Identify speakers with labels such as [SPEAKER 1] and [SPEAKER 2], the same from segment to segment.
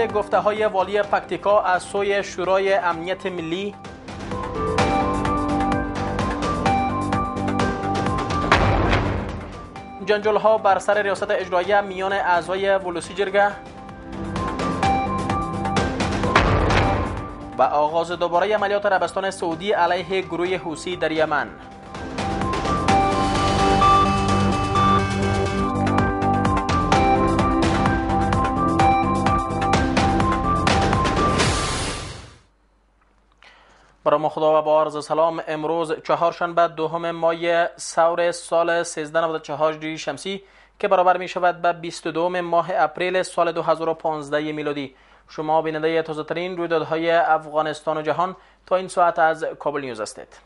[SPEAKER 1] رد گفته های والی پکتیکا از سوی شورای امنیت ملی. جنجال ها بر سر ریاست اجرایی میان اعضای ولوسی جرگه. و آغاز دوباره عملیات عربستان سعودی علیه گروه حوسی در یمن. برای خدا و با عرض سلام. امروز چهارشنبه دوم مای سور سال 1394 شمسی که برابر می شود به 22 ماه اپریل سال 2015 میلادی. شما بیننده تازه ترین رویدادهای افغانستان و جهان تا این ساعت از کابل نیوز هستید.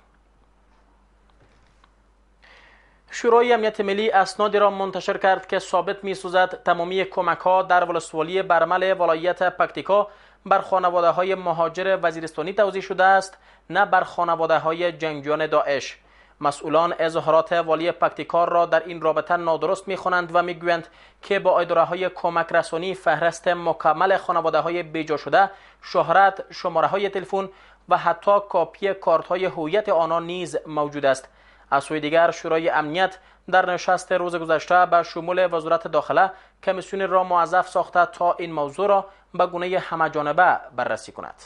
[SPEAKER 1] شورای امنیت ملی اسنادی را منتشر کرد که ثابت می سوزد تمامی کمک ها در ولسوالی برمل ولایت پکتیکا بر خانواده های مهاجر وزیرستانی توضیح شده است نه بر خانواده های جنگجویان داعش. مسئولان اظهارات والی پکتیکار را در این رابطه نادرست می‌خوانند و می‌گویند که با اداره های کمک رسانی فهرست مکمل خانواده های بیجا شده شهرت شماره های تلفن و حتی کاپی کارت های هویت آنان نیز موجود است. از سوی دیگر شورای امنیت در نشست روز گذشته به شمول وزارت داخله کمیسیون را موظف ساخته تا این موضوع را به گونه همهجانبه بررسی کند.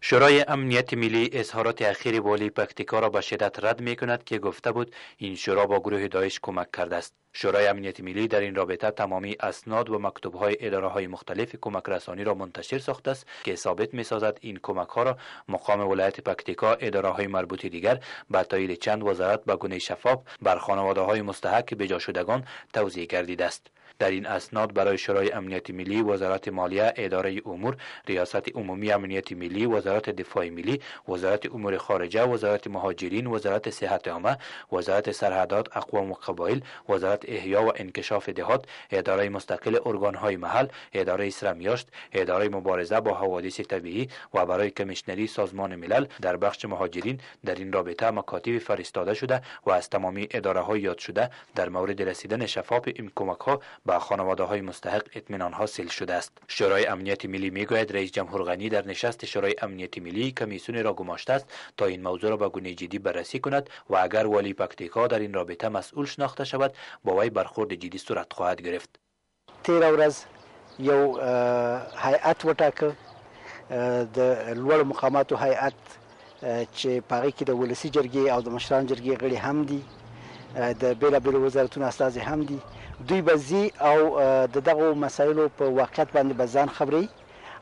[SPEAKER 2] شورای امنیت ملی اظهارات اخیر والی پکتیکا را به شدت رد می کند که گفته بود این شورا با گروه داعش کمک کرده است. شورای امنیت ملی در این رابطه تمامی اسناد و مکتوب های اداره های مختلف کمک رسانی را منتشر ساخته است که ثابت می سازد این کمک ها را مقام ولایت پکتیکا اداره های مربوط دیگر به تایید چند وزارت به گونه شفاف بر خانواده های مستحق بجا شدگان توضیح گردیده است. در این اسناد برای شورای امنیت ملی وزارت مالیه اداره امور ریاست عمومی امنیت ملی وزارت دفاع ملی وزارت امور خارجه وزارت مهاجرین وزارت صحت عامه وزارت سرحدات اقوام و قبایل وزارت احیا و انکشاف دهات اداره مستقل ارگان های محل اداره سرمیاشت اداره مبارزه با حوادث طبیعی و برای کمیشنری سازمان ملل در بخش مهاجرین در این رابطه مکاتب فرستاده شده و از تمامی اداره های یاد شده در مورد رسیدن شفاف این کمک ها به خانواده های مستحق اطمینان حاصل شده است. شورای امنیت ملی میگوید رئیس جمهور غنی در نشست شورای امنیت ملی کمیسیون را گماشته است تا این موضوع را به گونه جدی بررسی کند و اگر والی پکتیکا در این رابطه مسئول شناخته شود با وی برخورد جدی صورت خواهد گرفت.
[SPEAKER 3] تیر ورځ یو هیئت وټاکه د لوړ مقاماتو هیئت چې پاغي کې د ولسی جرګې او د مشران جرګې غړي هم دي د بیلابیلو وزارتونو استازي هم دي دوی به ځي او د دغه مسایلو په واقعیت باندې به ځان خبري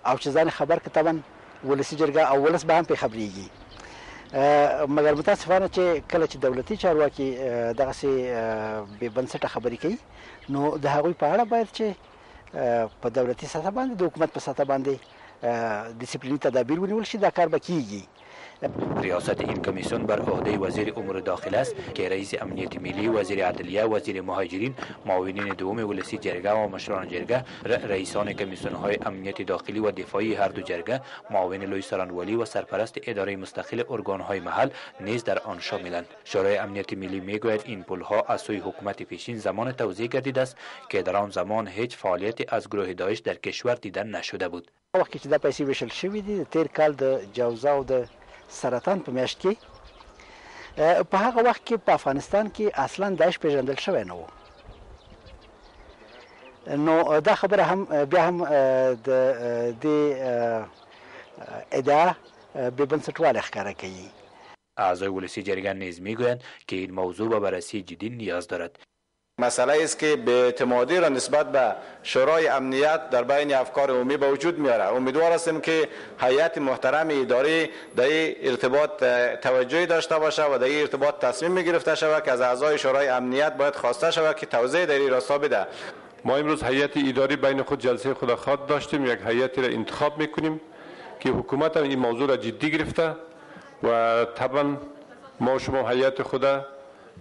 [SPEAKER 3] او چې ځان خبر کتابن ولسی جرګه او ولس به هم په خبريږي مګر متاسفانه چې کله چې دولتي چارواکي دغه سي بې بنسټه خبري کوي نو د هغوی په اړه باید چې په دولتي سطح باندې د حکومت په سطح باندې ډسپلیني تدابیر ونیول شي دا کار به کیږي
[SPEAKER 2] ریاست این کمیسیون بر عهده وزیر امور داخل است که رئیس امنیت ملی وزیر عدلیه وزیر مهاجرین معاونین دوم ولسی جرگه و مشران جرگه رئیسان کمیسیون های امنیت داخلی و دفاعی هر دو جرگه معاون لوی سرانوالی و سرپرست اداره مستقل ارگان های محل نیز در آن شاملند. شورای امنیت ملی می‌گوید این پل ها از سوی حکومت پیشین زمان توزیع گردیده است که در آن زمان هیچ فعالیت از گروه داعش در کشور دیدن نشده بود.
[SPEAKER 3] وخت چې دا پیسې ویشل شوې دي تیر کال د جوزا او د سرطان په میاشت کې په هغه وخت کې په افغانستان کې اصلا داعش پیژندل شوی نه و. نو دا خبره هم بیا هم د د ادعا بې بنسټواله ښکاره کوي.
[SPEAKER 2] اعضای ولسی جرگه نیز میگویند که این موضوع به بررسی جدی نیاز دارد
[SPEAKER 4] مسئله است که بی‌اعتمادی را نسبت به شورای امنیت در بین افکار عمومی به وجود میاره. امیدوار هستیم که هیئت محترم اداره در این ارتباط توجهی داشته باشه و در این ارتباط تصمیم می‌گرفته شود که از اعضای شورای امنیت باید خواسته شود که توضیح در این راستا بده.
[SPEAKER 5] ما امروز هیئت اداری بین خود جلسه خود خواد داشتیم. یک هیئتی را انتخاب می‌کنیم که حکومت هم این موضوع را جدی گرفته و طبعا ما شما هیئت خود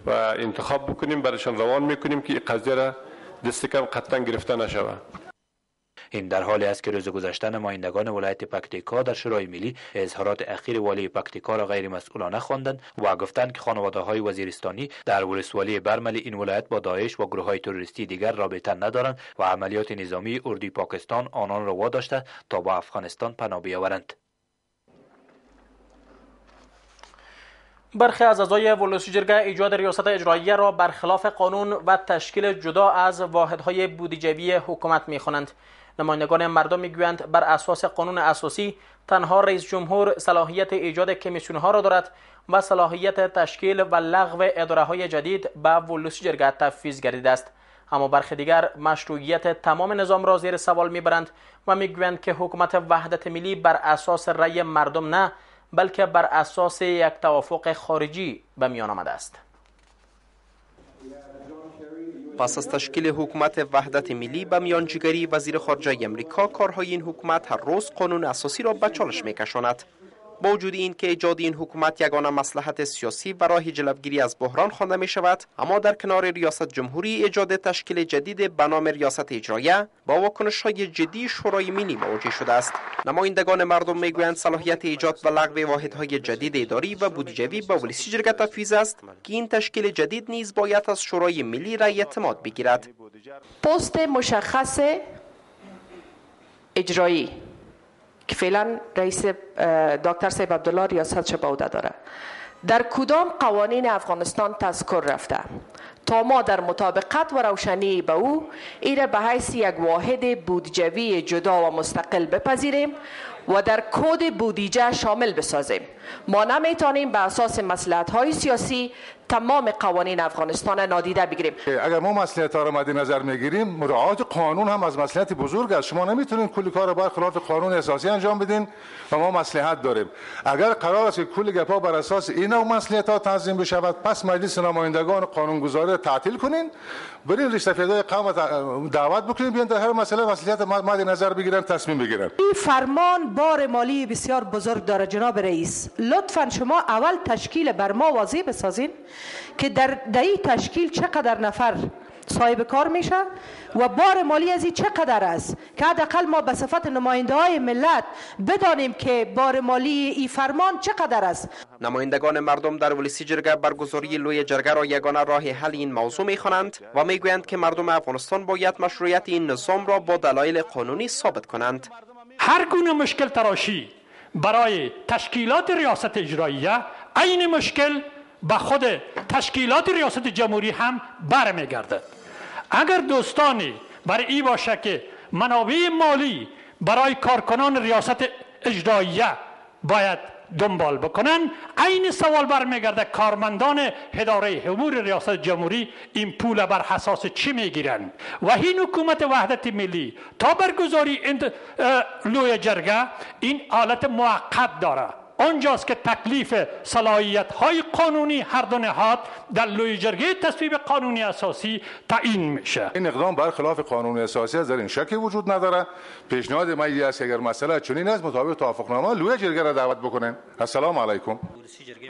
[SPEAKER 5] و انتخاب بکنیم برایشان روان می‌کنیم که این قضیه را دست کم قطعا گرفته نشود.
[SPEAKER 2] این در حالی است که روز گذشته نمایندگان ولایت پکتیکا در شورای ملی اظهارات اخیر والی پکتیکا را غیر مسئولانه خواندند و گفتند که خانواده های وزیرستانی در ولسوالی برمل این ولایت با داعش و گروه های تروریستی دیگر رابطه ندارند و عملیات نظامی اردوی پاکستان آنان را واداشته تا با افغانستان پناه بیاورند.
[SPEAKER 1] برخی از اعضای ولسی جرگه ایجاد ریاست اجراییه را برخلاف قانون و تشکیل جدا از واحدهای بودجوی حکومت می‌خوانند. نمایندگان مردم می‌گویند بر اساس قانون اساسی تنها رئیس جمهور صلاحیت ایجاد کمیسیون ها را دارد و صلاحیت تشکیل و لغو اداره های جدید به ولسی جرگه تفویض گردیده است. اما برخی دیگر مشروعیت تمام نظام را زیر سوال می‌برند و می‌گویند که حکومت وحدت ملی بر اساس رأی مردم نه بلکه بر اساس یک توافق خارجی به میان آمده است.
[SPEAKER 6] پس از تشکیل حکومت وحدت ملی به میانجیگری وزیر خارجه امریکا کارهای این حکومت هر روز قانون اساسی را به چالش میکشاند. با وجود این که ایجاد این حکومت یگانه مصلحت سیاسی و راه جلوگیری از بحران خوانده می شود اما در کنار ریاست جمهوری ایجاد تشکیل جدید به نام ریاست اجرایه با واکنش های جدی شورای ملی مواجه شده است. نمایندگان مردم می‌گویند صلاحیت ایجاد و لغو واحدهای جدید اداری و بودجوی به ولسی جرگه تفویض است که این تشکیل جدید نیز باید از شورای ملی رای اعتماد بگیرد.
[SPEAKER 7] پست مشخص اجرایی که فعلا رئیس دکتر سیب عبدالله ریاست به عهده داره. در کدام قوانین افغانستان تذکر رفته؟ تا ما در مطابقت و روشنی به او ایره به حیث یک واحد بودجوی جدا و مستقل بپذیریم و در کد بودیجه شامل بسازیم. ما نمی‌تونیم به اساس مسئلت های سیاسی تمام قوانین افغانستان نادیده بگیریم.
[SPEAKER 8] اگر ما مسئله را مد نظر می‌گیریم مراعات قانون هم از مسئله بزرگ است. شما نمی‌تونید کلی کار بر خلاف قانون اساسی انجام بدین و ما مصلحت داریم. اگر قرار است که کل گپا بر اساس این نوع مصلحت ها تنظیم بشود پس مجلس نمایندگان قانونگذاری تعطیل کنین. برین رشته فیدای قوم دعوت بکنین بیان در هر مسئله مصلحت مد نظر بگیرن تصمیم بگیرن.
[SPEAKER 9] این فرمان بار مالی بسیار بزرگ داره جناب رئیس. لطفا شما اول تشکیل بر ما واضح بسازین. که در دهی تشکیل چقدر نفر صاحب کار میشه و بار مالی از این چقدر است که حداقل ما به صفت نماینده های ملت بدانیم که بار مالی ای فرمان چقدر است.
[SPEAKER 6] نمایندگان مردم در ولسی جرگه برگزاری لوی جرگه را یگانه راه حل این موضوع می‌خوانند و می‌گویند که مردم افغانستان باید مشروعیت این نظام را با دلایل قانونی ثابت کنند.
[SPEAKER 10] هر گونه مشکل تراشی برای تشکیلات ریاست اجراییه عین مشکل به خود تشکیلات ریاست جمهوری هم برمیگردد اگر دوستانی برای ای باشه که منابع مالی برای کارکنان ریاست اجراییه باید دنبال بکنن عین سوال برمیگرده کارمندان اداره امور ریاست جمهوری این پول بر حساس چی می‌گیرند و این حکومت وحدت ملی تا برگزاری لوی جرگه این حالت موقت داره. آنجاست که تکلیف صلاحیت های قانونی هر دو نهاد در لوی جرگه تصویب قانونی اساسی تعیین میشه.
[SPEAKER 8] این اقدام برخلاف قانون اساسی در این شکی وجود نداره. پیشنهاد ما است اگر مسئله چنین است مطابق توافقنامه لوی جرگه را دعوت بکنن. السلام علیکم.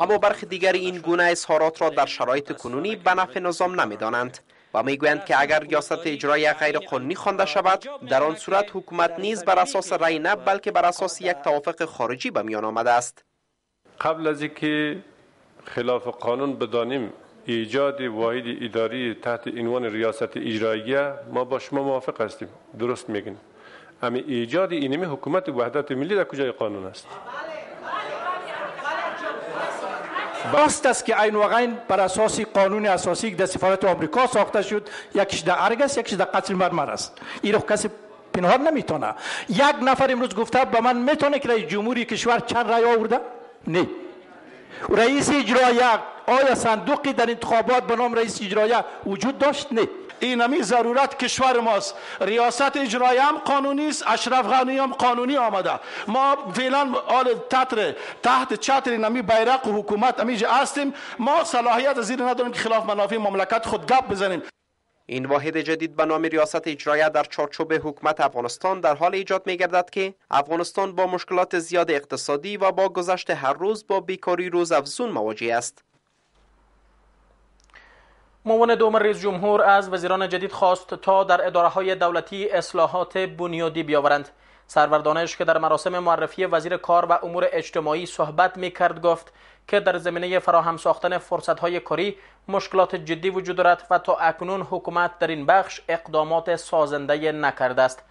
[SPEAKER 6] اما برخی دیگر این گونه اظهارات را در شرایط کنونی به نفع نظام نمی‌دانند. و می‌گویند که اگر ریاست اجرایی غیر قانونی خوانده شود در آن صورت حکومت نیز بر اساس رأی نه بلکه بر اساس یک توافق خارجی به میان آمده است.
[SPEAKER 5] قبل از اینکه خلاف قانون بدانیم ایجاد واحد اداری تحت عنوان ریاست اجراییه ما با شما موافق هستیم. درست میگین. اما ایجاد اینمی حکومت وحدت ملی در کجای قانون است؟
[SPEAKER 11] راست است که عین واقعا بر اساس قانون اساسی که در سفارت آمریکا ساخته شد. یکیش در ارگ است یکیش در قتل مرمر است. این کسی پنهان نمی‌تونه. یک نفر امروز گفته به من می‌تونه که رئیس جمهوری کشور چند رای آورده؟ نه. رئیس اجرایه آیا صندوقی در انتخابات به نام رئیس اجرایه وجود داشت؟ نه.
[SPEAKER 12] این همی ضرورت کشور ماست. ریاست اجرایی هم قانونی است اشرف غنی هم قانونی آمده. ما فعلا آل تطر تحت چتر نمی بیرق و حکومت همیجا هستیم. ما صلاحیت زیر نداریم که خلاف منافع مملکت خود گپ بزنیم.
[SPEAKER 6] این واحد جدید به نام ریاست اجرایی در چارچوب حکومت افغانستان در حال ایجاد می گردد که افغانستان با مشکلات زیاد اقتصادی و با گذشت هر روز با بیکاری روز افزون مواجه است.
[SPEAKER 1] معاون دوم رئیس جمهور از وزیران جدید خواست تا در اداره های دولتی اصلاحات بنیادی بیاورند. سرور که در مراسم معرفی وزیر کار و امور اجتماعی صحبت می کرد گفت که در زمینه فراهم ساختن فرصت های کاری مشکلات جدی وجود دارد و تا اکنون حکومت در این بخش اقدامات سازنده نکرده است.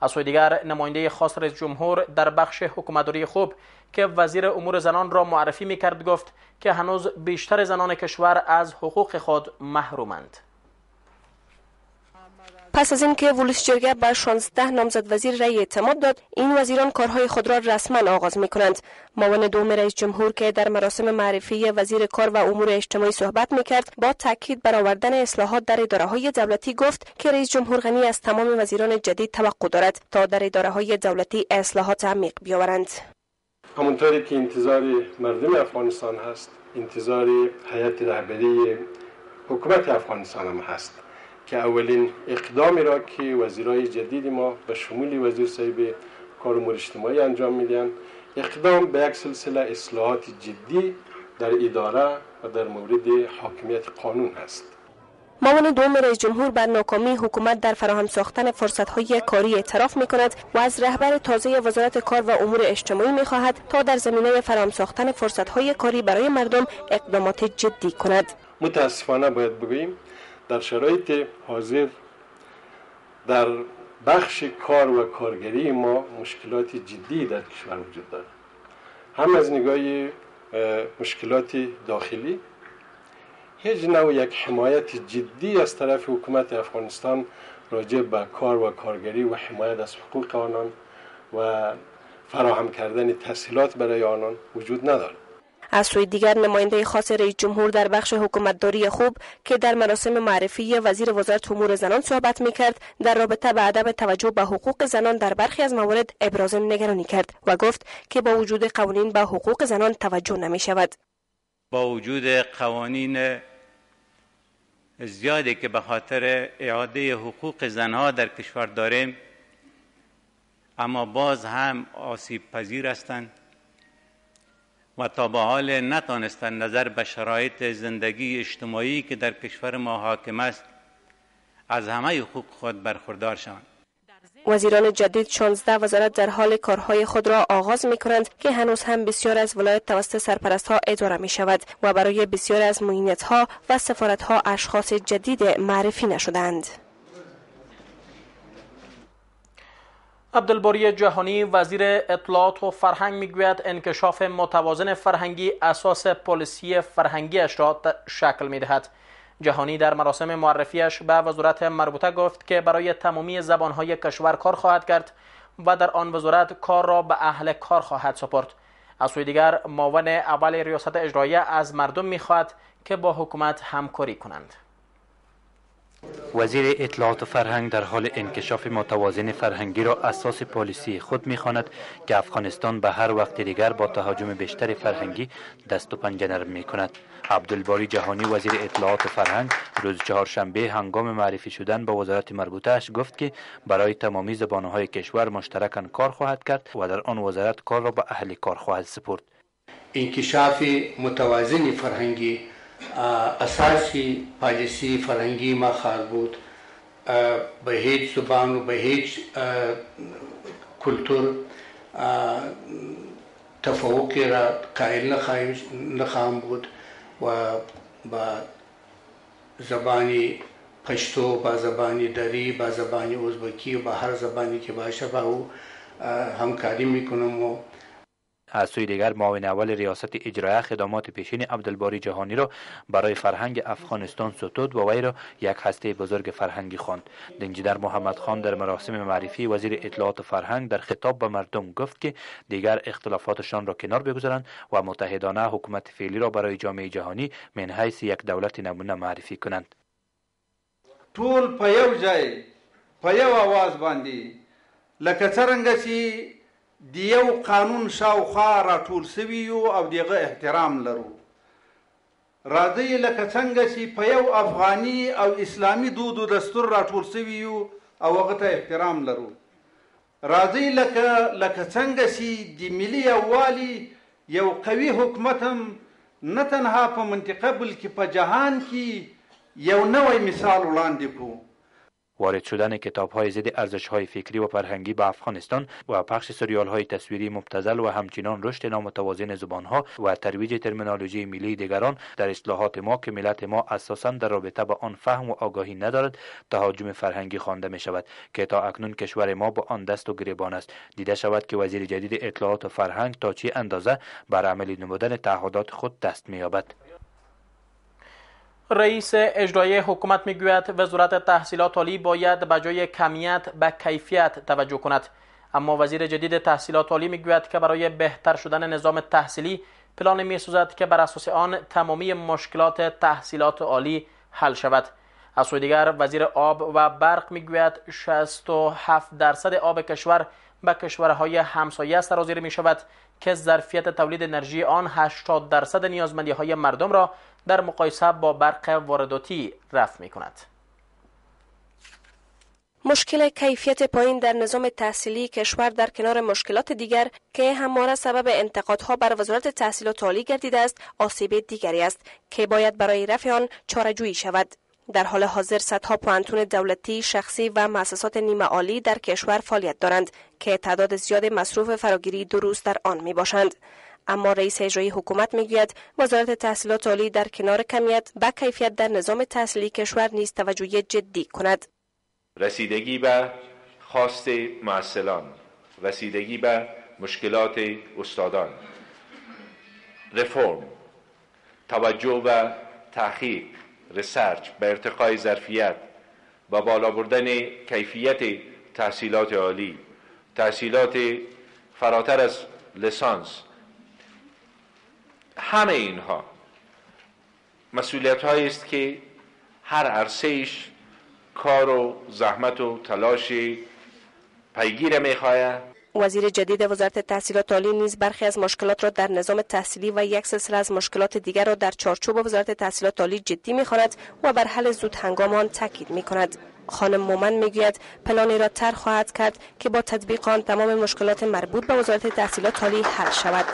[SPEAKER 1] از سوی دیگر نماینده خاص رئیس جمهور در بخش حکومتداری خوب که وزیر امور زنان را معرفی می کرد گفت که هنوز بیشتر زنان کشور از حقوق خود محرومند.
[SPEAKER 13] پس از اینکه ولس جرگه به 16 نامزد وزیر رأی اعتماد داد این وزیران کارهای خود را رسما آغاز می کنند معاون دوم رئیس جمهور که در مراسم معرفی وزیر کار و امور اجتماعی صحبت می کرد با تاکید بر آوردن اصلاحات در اداره های دولتی گفت که رئیس جمهور غنی از تمام وزیران جدید توقع دارد تا در اداره های دولتی اصلاحات عمیق بیاورند.
[SPEAKER 14] همونطوری که انتظار مردم افغانستان هست انتظار هیئت رهبری حکومت افغانستان هم هست. که اولین اقدامی را که وزیرای جدید ما به شمول وزیر صاحب کار امور اجتماعی انجام میدن اقدام به یک سلسله اصلاحات جدی در اداره و در مورد حاکمیت قانون هست
[SPEAKER 13] معاون دوم رئیس جمهور بر ناکامی حکومت در فراهم ساختن فرصت‌های کاری اعتراف می کند و از رهبر تازه وزارت کار و امور اجتماعی می خواهد تا در زمینه فراهم ساختن فرصت‌های کاری برای مردم اقدامات جدی کند.
[SPEAKER 14] متاسفانه باید بگوییم در شرایط حاضر در بخش کار و کارگری ما مشکلات جدی در کشور وجود دارد هم از نگاه مشکلات داخلی هیچ نوع یک حمایت جدی از طرف حکومت افغانستان راجع به کار و کارگری و حمایت از حقوق آنان و فراهم کردن تسهیلات برای آنان وجود ندارد
[SPEAKER 13] از سوی دیگر نماینده خاص رئیس جمهور در بخش حکومتداری خوب که در مراسم معرفی وزیر وزارت امور زنان صحبت می کرد در رابطه به ادب توجه به حقوق زنان در برخی از موارد ابراز نگرانی کرد و گفت که با وجود قوانین به حقوق زنان توجه نمی شود
[SPEAKER 15] با وجود قوانین زیادی که به خاطر اعاده حقوق زنها در کشور داریم اما باز هم آسیب پذیر هستند. و تا به حال نتانستند نظر به شرایط زندگی اجتماعی که در کشور ما حاکم است از همه حقوق خود برخوردار شوند
[SPEAKER 13] وزیران جدید 16 وزارت در حال کارهای خود را آغاز می کنند که هنوز هم بسیار از ولایت توسط سرپرست ها اداره می شود و برای بسیار از معینت ها و سفارت ها اشخاص جدید معرفی نشدند.
[SPEAKER 1] عبدالباری جهانی وزیر اطلاعات و فرهنگ می‌گوید انکشاف متوازن فرهنگی اساس پلیسی فرهنگیش را شکل می‌دهد. جهانی در مراسم معرفیش به وزارت مربوطه گفت که برای تمامی زبانهای کشور کار خواهد کرد و در آن وزارت کار را به اهل کار خواهد سپرد. از سوی دیگر معاون اول ریاست اجرایه از مردم می‌خواهد که با حکومت همکاری کنند.
[SPEAKER 2] وزیر اطلاعات و فرهنگ در حال انکشاف متوازن فرهنگی را اساس پالیسی خود می‌خواند که افغانستان به هر وقت دیگر با تهاجم بیشتر فرهنگی دست و پنجه نرم می کند عبدالباری جهانی وزیر اطلاعات و فرهنگ روز چهارشنبه هنگام معرفی شدن به وزارت مربوطه گفت که برای تمامی زبانهای کشور مشترکاً کار خواهد کرد و در آن وزارت کار را به اهل کار خواهد سپرد.
[SPEAKER 16] انکشاف متوازن فرهنگی اساسی پالیسی فرهنگی ما خواهد بود. به هیچ زبان و به هیچ کلتور تفوقی را قائل نخواهم بود و با زبانی پشتو با زبانی دری با زبانی ازبکی و با هر زبانی که باشه با او همکاری میکنم و
[SPEAKER 2] از سوی دیگر معاون اول ریاست اجرایه خدمات پیشین عبدالباری جهانی را برای فرهنگ افغانستان ستود و وی را یک هسته بزرگ فرهنگی خواند دنجیدر محمد خان در مراسم معرفی وزیر اطلاعات و فرهنگ در خطاب به مردم گفت که دیگر اختلافاتشان را کنار بگذارند و متحدانه حکومت فعلی را برای جامعه جهانی من حیث یک دولت نمونه معرفی کنند
[SPEAKER 17] ټول په یو ځای په یو आवाज باندې لکه څنګه چې د یو قانون شاوخوا راټول سوي یو او دغه احترام لرو. راځي لکه څنګه چې په یو افغاني او اسلامی دود او دستور راټول سوي یو او هغه ته احترام لرو. راځي لکه لکه څنګه چې د ملي یووالي یو قوي حکومت هم نه تنها په منطقه بلکې په جهان کې یو نوی مثال وړاندې کړو
[SPEAKER 2] وارد شدن کتاب های ضد ارزش های فکری و فرهنگی به افغانستان و پخش سریال های تصویری مبتذل و همچنان رشد نامتوازن زبان ها و ترویج ترمینولوژی ملی دیگران در اصلاحات ما که ملت ما اساسا در رابطه با آن فهم و آگاهی ندارد تهاجم فرهنگی خوانده می شود که تا اکنون کشور ما با آن دست و گریبان است. دیده شود که وزیر جدید اطلاعات و فرهنگ تا چه اندازه بر عملی نمودن تعهدات خود دست مییابد.
[SPEAKER 1] رئیس اجرایی حکومت می‌گوید وزارت تحصیلات عالی باید به جای کمیت به کیفیت توجه کند. اما وزیر جدید تحصیلات عالی می‌گوید که برای بهتر شدن نظام تحصیلی پلان میسوزد که بر اساس آن تمامی مشکلات تحصیلات عالی حل شود. از سوی دیگر وزیر آب و برق می‌گوید 67 درصد آب کشور به کشورهای همسایه سرازیر می شود که ظرفیت تولید انرژی آن 80 درصد نیازمندی های مردم را در مقایسه با برق وارداتی رفع می کند.
[SPEAKER 13] مشکل کیفیت پایین در نظام تحصیلی کشور در کنار مشکلات دیگر که همواره سبب انتقادها بر وزارت تحصیلات عالی گردیده است آسیب دیگری است که باید برای رفع آن چارهجویی شود در حال حاضر صدها پوانتون دولتی، شخصی و مؤسسات نیمه عالی در کشور فعالیت دارند که تعداد زیاد مصروف فراگیری دو روز در آن می باشند. اما رئیس اجرایی حکومت می‌گوید وزارت تحصیلات عالی در کنار کمیت به کیفیت در نظام تحصیلی کشور نیز توجه جدی کند.
[SPEAKER 18] رسیدگی به خواست محصلان رسیدگی به مشکلات استادان. رفرم توجه به تحقیق research به ارتقای ظرفیت و بالا بردن کیفیت تحصیلات عالی تحصیلات فراتر از لسانس همه اینها مسئولیت هایی است که هر عرصهش کار و زحمت و تلاش پیگیر می‌خواهد.
[SPEAKER 13] وزیر جدید وزارت تحصیلات عالی نیز برخی از مشکلات را در نظام تحصیلی و یک سلسله از مشکلات دیگر را در چارچوب وزارت تحصیلات عالی جدی می‌خواند و بر حل زود هنگام آن تاکید می‌کند. خانم مومن می‌گوید پلانی را طرح خواهد کرد که با تطبیق آن تمام مشکلات مربوط به وزارت تحصیلات عالی حل شود.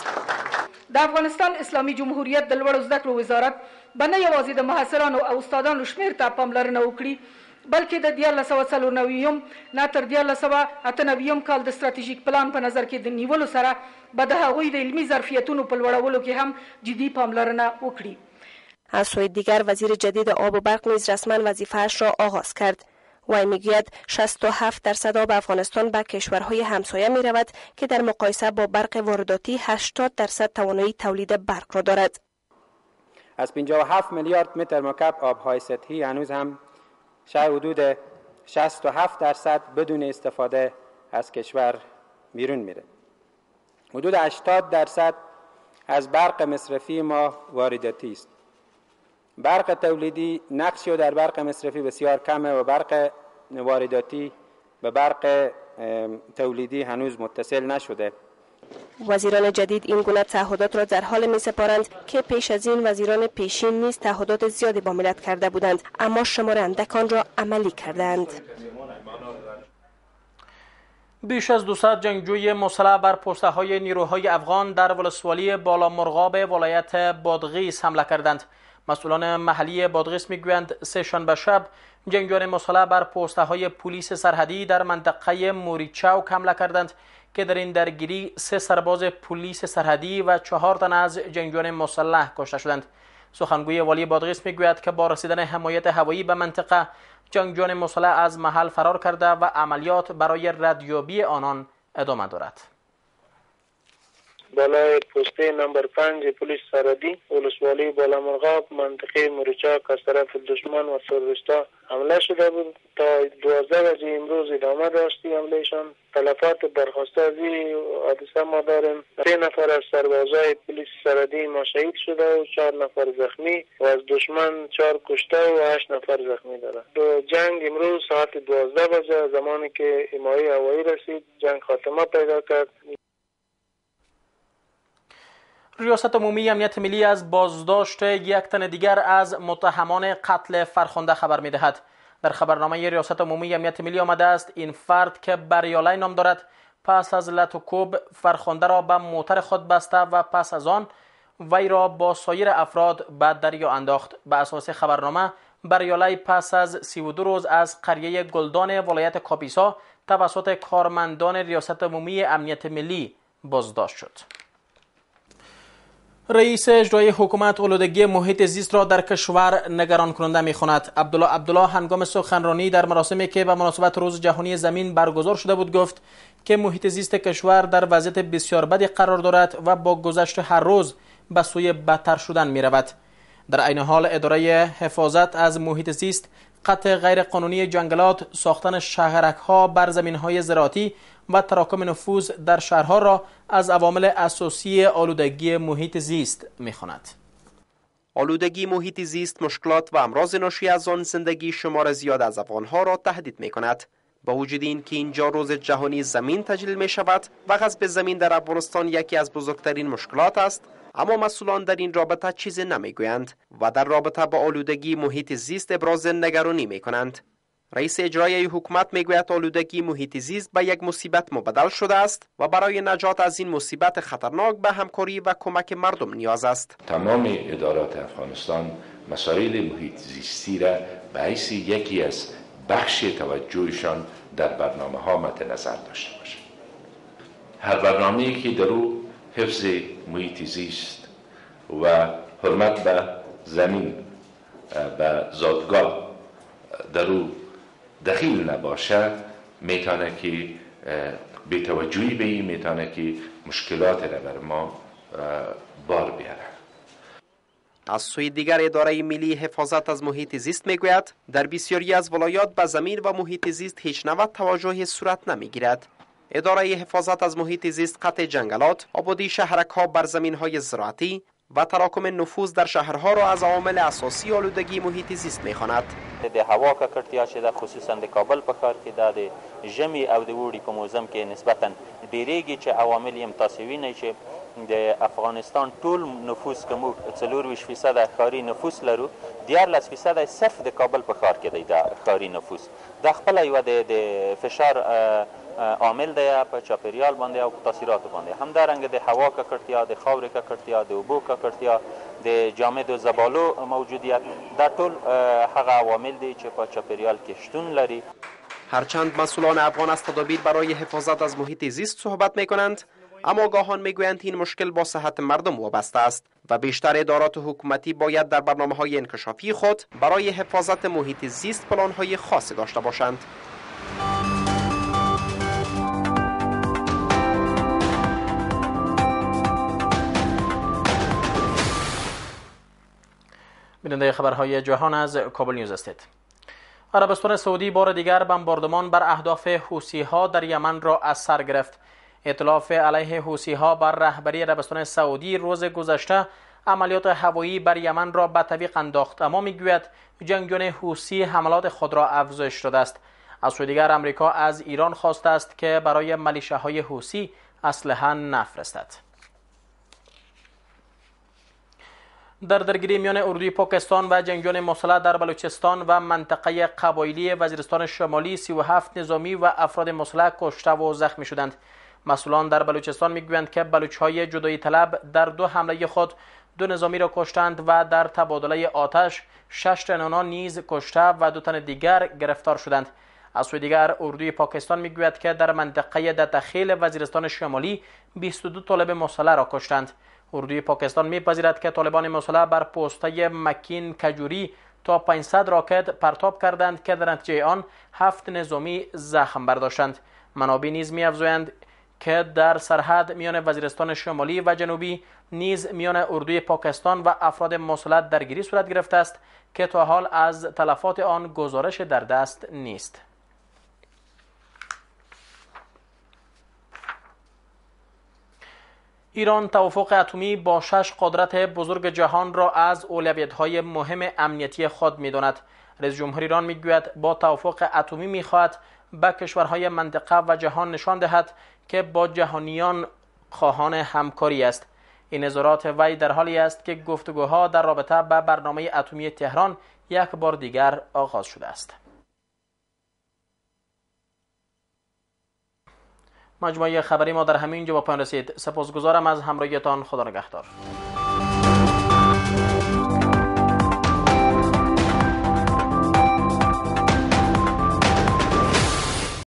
[SPEAKER 19] د افغانستان اسلامي جمهوریت د لوړو زده کړو وزارت به نه یوازې د محصلانو او استادانو شمیر ته پاملرنه وکړي بلکې د دیارلس سوه څلور نویم نه تر دیارلس سوه اته نویم کال د ستراتیژیک پلان په نظر کې د نیولو سره به د هغوی د علمي ظرفیتونو په لوړولو کې هم جدي پاملرنه وکړي.
[SPEAKER 13] از سوی دیگر وزیر جدید آب و برق نیز رسما وظیفهاش را آغاز کرد وی می‌گوید 67 درصد آب افغانستان به کشورهای همسایه می رود که در مقایسه با برق وارداتی 80 درصد توانایی تولید برق را دارد.
[SPEAKER 20] از 57 میلیارد متر مکعب آبهای سطحی هنوز هم شاید حدود 67 درصد بدون استفاده از کشور بیرون میره. حدود 80 درصد از برق مصرفی ما وارداتی است. برق تولیدی نقشی در برق مصرفی بسیار کمه و برق وارداتی به برق تولیدی هنوز متصل نشده.
[SPEAKER 13] وزیران جدید این گونه تعهدات را در حال می سپارند که پیش از این وزیران پیشین نیز تعهدات زیادی با ملت کرده بودند اما شمار اندکان را عملی کردند
[SPEAKER 1] بیش از 200 جنگجوی مسلح بر پسته های نیروهای افغان در ولسوالی بالا مرغاب ولایت بادغیس حمله کردند. مسئولان محلی بادغیس می‌گویند سه شنبه شب جنگجویان مسلح بر پوسته های پلیس سرحدی در منطقه موریچاو حمله کردند که در این درگیری سه سرباز پلیس سرحدی و چهار تن از جنگجویان مسلح کشته شدند. سخنگوی والی بادغیس می‌گوید که با رسیدن حمایت هوایی به منطقه جنگجویان مسلح از محل فرار کرده و عملیات برای ردیابی آنان ادامه دارد.
[SPEAKER 21] بالای پسته نمبر پنج پلیس سرحدی ولسوالی بالا مرغاب منطقه مورچاک از طرف دشمن و تروریستا حمله شده بود. تا دوازده بجه امروز ادامه داشتی حملهشان. تلفات برخواسته از این حادثه ما داریم. سه نفر از سربازای پلیس سرحدی ما شهید شده و چهار نفر زخمی و از دشمن چهار کشته و هشت نفر زخمی داره. جنگ امروز ساعت دوازده بجه زمانی که حمایه هوایی رسید جنگ خاتمه پیدا کرد.
[SPEAKER 1] ریاست عمومی امنیت ملی از بازداشت یک تن دیگر از متهمان قتل فرخنده خبر می دهد. در خبرنامه ریاست عمومی امنیت ملی آمده است این فرد که بریالای نام دارد پس از لطوکوب فرخنده را به موتر خود بسته و پس از آن وی را با سایر افراد به دریا انداخت به اساس خبرنامه بریالی پس از 32 روز از قریه گلدان ولایت کاپیسا توسط کارمندان ریاست عمومی امنیت ملی بازداشت شد. رئیس اجرای حکومت اولودگی محیط زیست را در کشور نگران کننده می خوند. عبدالله عبدالله هنگام سخنرانی در مراسمی که به مناسبت روز جهانی زمین برگزار شده بود گفت که محیط زیست کشور در وضعیت بسیار بدی قرار دارد و با گذشت هر روز به سوی بدتر شدن می رود. در عین حال اداره حفاظت از محیط زیست قطع غیر قانونی جنگلات ساختن شهرک ها بر زمین های زراعتی و تراکم نفوذ در شهرها را از عوامل اساسی آلودگی محیط زیست می‌خواند.
[SPEAKER 6] آلودگی محیط زیست مشکلات و امراض ناشی از آن زندگی شمار زیاد از افغانها را تهدید می کند. با وجود این که اینجا روز جهانی زمین تجلیل می شود و غصب زمین در افغانستان یکی از بزرگترین مشکلات است اما مسئولان در این رابطه چیزی نمی‌گویند و در رابطه با آلودگی محیط زیست ابراز نگرانی می کنند. رئیس اجرایی حکومت می‌گوید آلودگی محیط زیست به یک مصیبت مبدل شده است و برای نجات از این مصیبت خطرناک به همکاری و کمک مردم نیاز است.
[SPEAKER 22] تمام ادارات افغانستان مسائل محیط زیستی را به حیث یکی از بخش توجهشان در برنامه ها نظر داشته باشند. هر برنامه که در او حفظ محیط زیست و حرمت به زمین به زادگاه در او دخیل نباشه می‌تونه که به توجهی به این می‌تونه که مشکلات را بر ما بار بیاره
[SPEAKER 6] از سوی دیگر اداره ملی حفاظت از محیط زیست می‌گوید در بسیاری از ولایات به زمین و محیط زیست هیچ نوع توجهی صورت نمی‌گیرد. اداره حفاظت از محیط زیست قطع جنگلات آبادی شهرک ها بر زمین های زراعتی و تراکم نفوذ در شهرها را از عوامل اساسی آلودگی محیط زیست میخواند.
[SPEAKER 23] د هوا ککړتیا چې ده خصوصا د کابل په ښار کې دا د ژمي او د اوړي په موسم کې نسبتا ډیریږي چې عوامل یې تاسو وینئ چې د افغانستان ټول نفوس که موږ څلور ویشت فیصده ښاري نفوس لرو دیارلس فیصده صرف د کابل په ښار کې دی دا ښاري نفوس. دا خپله یوه د فشار عامل دی په چاپیریال باندې او تاثیراتو باندې. همدارنګه د هوا ککړتیا د خاورې ککړتیا د اوبو ککړتیا د جامد زبالو موجودیت. دا ټول هغه عوامل دي چې په چاپیریال کې شتون لري.
[SPEAKER 6] هرچند مسئولان افغان از تدابیر برای حفاظت از محیط زیست صحبت می کنند اما آگاهان می‌گویند این مشکل با صحت مردم وابسته است و بیشتر ادارات حکومتی باید در برنامه های انکشافی خود برای حفاظت محیط زیست پلان های خاصی داشته باشند.
[SPEAKER 1] بیننده خبرهای جهان از کابل نیوز استید عربستان سعودی بار دیگر بمباردمان بر اهداف حوسی ها در یمن را از سر گرفت. اطلاف علیه حوسی ها بر رهبری عربستان سعودی روز گذشته عملیات هوایی بر یمن را به طبیق انداخت. اما می‌گوید جنگجویان حوسی حملات خود را افزایش داده است. از سوی دیگر امریکا از ایران خواسته است که برای ملیشه های حوسی اسلحه نفرستد. در درگیری میان اردوی پاکستان و جنگجویان مسلح در بلوچستان و منطقه قبایلی وزیرستان شمالی 37 نظامی و افراد مسلح کشته و زخمی شدند مسئولان در بلوچستان می‌گویند که بلوچهای جدایی طلب در دو حمله خود دو نظامی را کشتند و در تبادله آتش شش تن نیز کشته و دو تن دیگر گرفتار شدند از سوی دیگر اردوی پاکستان می‌گوید که در منطقه دتخیل وزیرستان شمالی 22 طالب مسلح را کشتند اردوی پاکستان میپذیرد که طالبان مسلح بر پوسته مکین کجوری تا 500 راکت پرتاب کردند که در نتیجه آن هفت نظامی زخم برداشتند. منابع نیز میافزایند که در سرحد میان وزیرستان شمالی و جنوبی نیز میان اردوی پاکستان و افراد مسلح درگیری صورت گرفته است که تا حال از تلفات آن گزارش در دست نیست. ایران توافق اتمی با شش قدرت بزرگ جهان را از اولویت‌های مهم امنیتی خود می‌داند. رئیس جمهور ایران می‌گوید با توافق اتمی می‌خواهد به کشورهای منطقه و جهان نشان دهد که با جهانیان خواهان همکاری است. این نظرات وی در حالی است که گفتگوها در رابطه به برنامه اتمی تهران یک بار دیگر آغاز شده است. مجموعه خبری ما در همین جا با پایان رسید. سپاسگزارم از همراهیتان. خدا نگهدار.